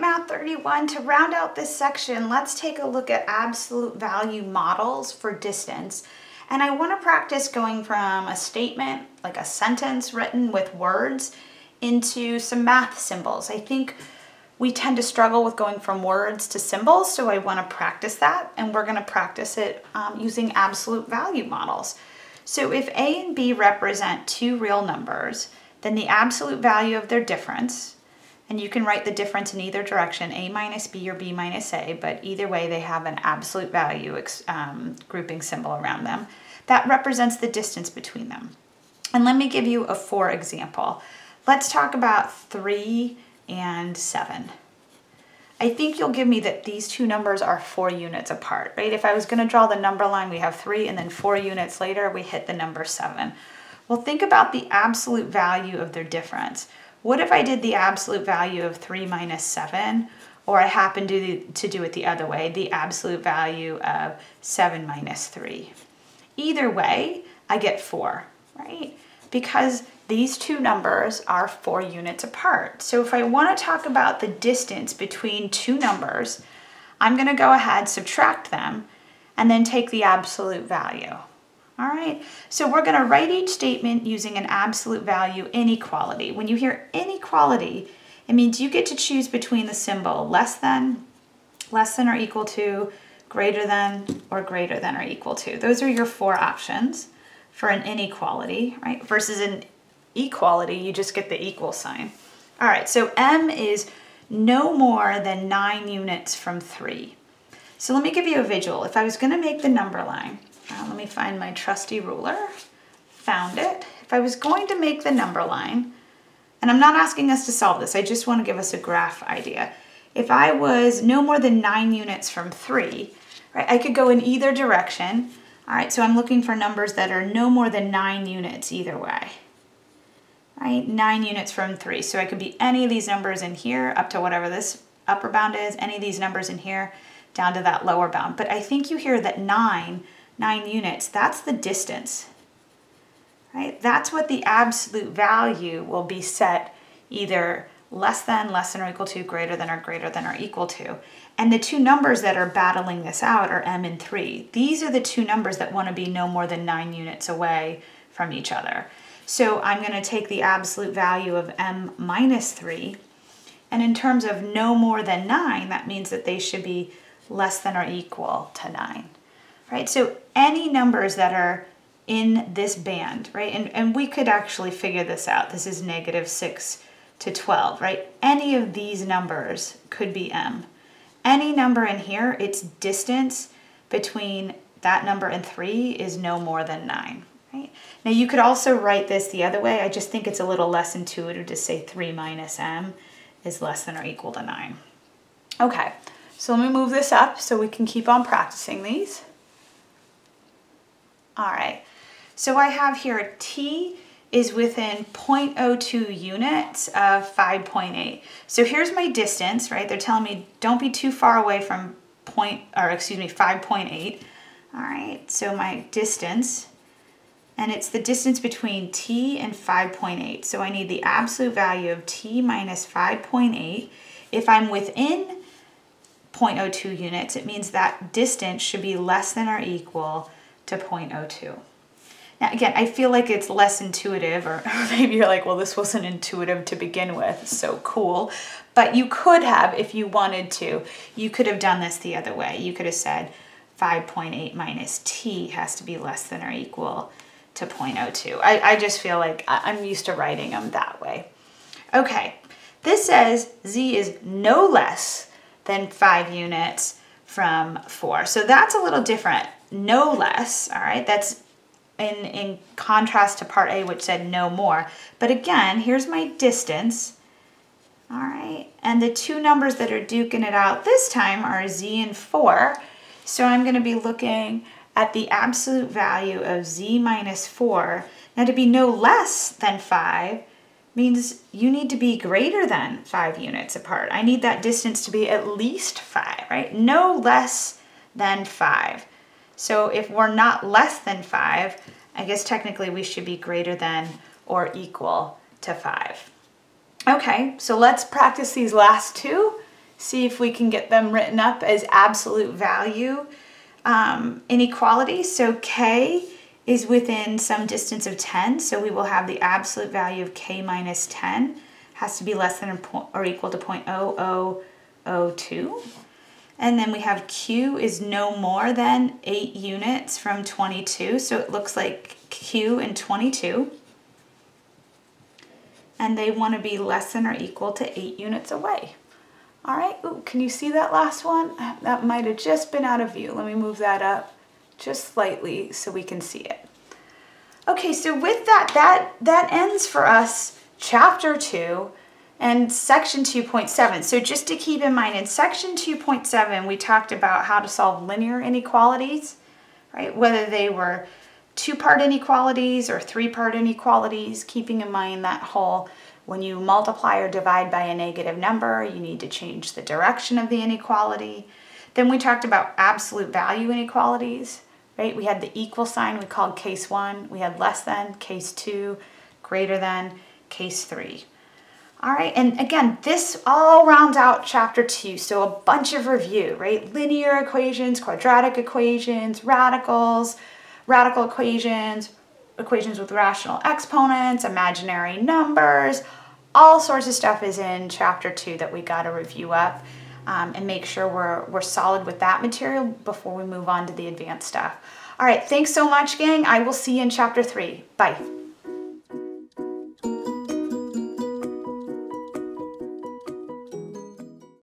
Math 31, to round out this section, let's take a look at absolute value models for distance. And I want to practice going from a statement, like a sentence written with words, into some math symbols. I think we tend to struggle with going from words to symbols, so I want to practice that, and we're going to practice it um, using absolute value models. So if A and B represent two real numbers, then the absolute value of their difference, and you can write the difference in either direction, A minus B or B minus A, but either way they have an absolute value um, grouping symbol around them. That represents the distance between them. And let me give you a for example. Let's talk about 3 and 7. I think you'll give me that these two numbers are four units apart, right? If I was going to draw the number line, we have 3 and then four units later we hit the number 7. Well, think about the absolute value of their difference. What if I did the absolute value of 3 minus 7, or I happen to, to do it the other way, the absolute value of 7 minus 3? Either way, I get 4, right? Because these two numbers are 4 units apart. So if I want to talk about the distance between two numbers, I'm going to go ahead, subtract them, and then take the absolute value. All right, so we're gonna write each statement using an absolute value inequality. When you hear inequality, it means you get to choose between the symbol less than, less than or equal to, greater than, or greater than or equal to. Those are your four options for an inequality, right? Versus an equality, you just get the equal sign. All right, so M is no more than nine units from three. So let me give you a visual. If I was gonna make the number line, uh, let me find my trusty ruler. Found it. If I was going to make the number line, and I'm not asking us to solve this, I just want to give us a graph idea. If I was no more than nine units from three, right, I could go in either direction. All right, so I'm looking for numbers that are no more than nine units either way. Right, nine units from three. So I could be any of these numbers in here up to whatever this upper bound is, any of these numbers in here down to that lower bound. But I think you hear that nine nine units, that's the distance, right? That's what the absolute value will be set either less than, less than or equal to, greater than or greater than or equal to. And the two numbers that are battling this out are m and 3. These are the two numbers that want to be no more than 9 units away from each other. So I'm going to take the absolute value of m minus 3, and in terms of no more than 9, that means that they should be less than or equal to 9 right? So any numbers that are in this band, right? And, and we could actually figure this out. This is negative 6 to 12, right? Any of these numbers could be m. Any number in here, its distance between that number and 3 is no more than 9. Right? Now you could also write this the other way. I just think it's a little less intuitive to say 3 minus m is less than or equal to 9. Okay, so let me move this up so we can keep on practicing these. All right, so I have here T is within 0.02 units of 5.8. So here's my distance, right? They're telling me don't be too far away from point, or excuse me, 5.8. All right, so my distance, and it's the distance between t and 5.8. So I need the absolute value of t minus 5.8. If I'm within 0.02 units, it means that distance should be less than or equal to 0.02. Now, again, I feel like it's less intuitive, or maybe you're like, well, this wasn't intuitive to begin with, so cool. But you could have, if you wanted to, you could have done this the other way. You could have said 5.8 minus t has to be less than or equal to 0.02. I, I just feel like I'm used to writing them that way. Okay, this says z is no less than 5 units from 4. So that's a little different no less, all right? That's in, in contrast to part A, which said no more. But again, here's my distance, all right? And the two numbers that are duking it out this time are z and 4. So I'm going to be looking at the absolute value of z minus 4. Now to be no less than 5 means you need to be greater than 5 units apart. I need that distance to be at least 5, right? No less than 5. So if we're not less than five, I guess technically we should be greater than or equal to five. Okay, so let's practice these last two see if we can get them written up as absolute value um, inequalities. So k is within some distance of 10, so we will have the absolute value of k minus 10 has to be less than or equal to 0.0002. And then we have Q is no more than 8 units from 22, so it looks like Q and 22. And they want to be less than or equal to 8 units away. All right, Ooh, can you see that last one? Uh, that might have just been out of view. Let me move that up just slightly so we can see it. Okay, so with that, that, that ends for us chapter 2 and section 2.7. So just to keep in mind, in section 2.7, we talked about how to solve linear inequalities, right? Whether they were two-part inequalities or three-part inequalities, keeping in mind that whole when you multiply or divide by a negative number, you need to change the direction of the inequality. Then we talked about absolute value inequalities, right? We had the equal sign we called case one, we had less than, case two, greater than, case three. All right, and again, this all rounds out chapter two. So a bunch of review, right? Linear equations, quadratic equations, radicals, radical equations, equations with rational exponents, imaginary numbers, all sorts of stuff is in chapter two that we got to review up um, and make sure we're, we're solid with that material before we move on to the advanced stuff. All right, thanks so much, gang. I will see you in chapter three. Bye.